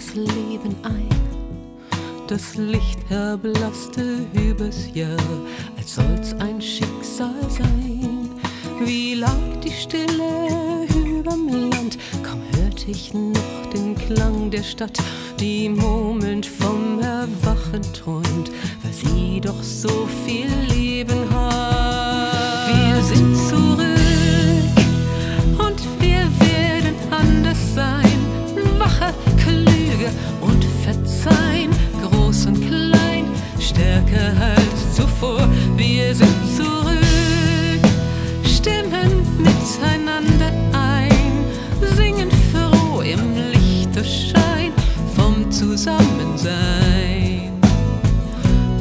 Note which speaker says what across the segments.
Speaker 1: das Leben ein. Das Licht erblasste übers Jahr, als soll's ein Schicksal sein. Wie lag die Stille überm Land, kaum hörte ich noch den Klang der Stadt, die murmelnd vom Erwachen träumt, weil sie doch so viel Leben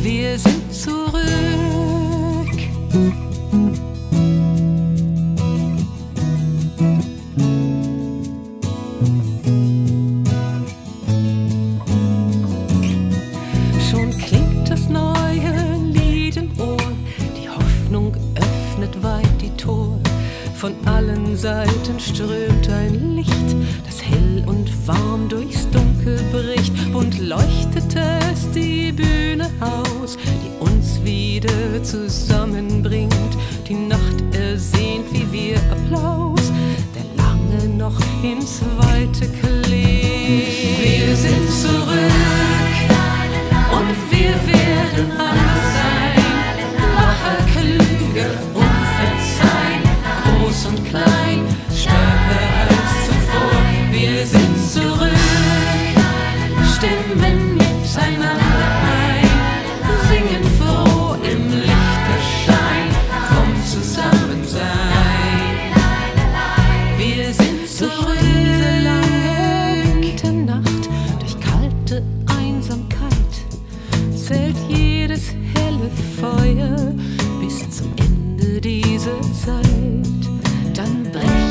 Speaker 1: Wir sind zurück. Schon klingt das neue Lied im Ohr, die Hoffnung öffnet weit die Tor. Von allen Seiten strömt ein Licht, das hell und warm durchs zusammenbringt. Die Nacht ersehnt wie wir Applaus, der lange noch ins Weite klingt. Wir sind zurück. Und wir werden anders sein, wacher, klüger und verzeihen, groß und klein, stärker als zuvor. Wir sind zurück, stimmen miteinander ein, zählt jedes helle Feuer bis zum Ende dieser Zeit. Dann brechen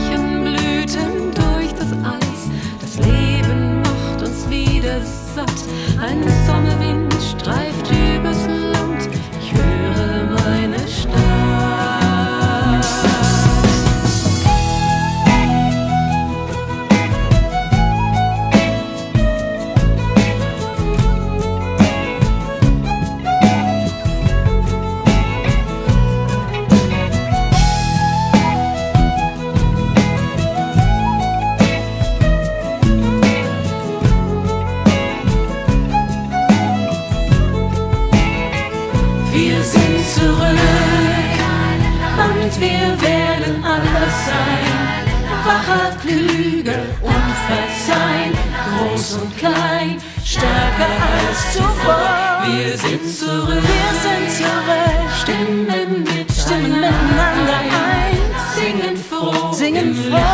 Speaker 1: und wir werden anders sein. Wacher, klüger und verzeihen, groß und klein, stärker als zuvor. Wir sind zurück, wir sind zurück, stimmen mit Stimmen miteinander ein, singen froh,
Speaker 2: Singen froh